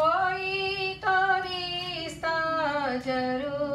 कोई तो रिश्ता जरूर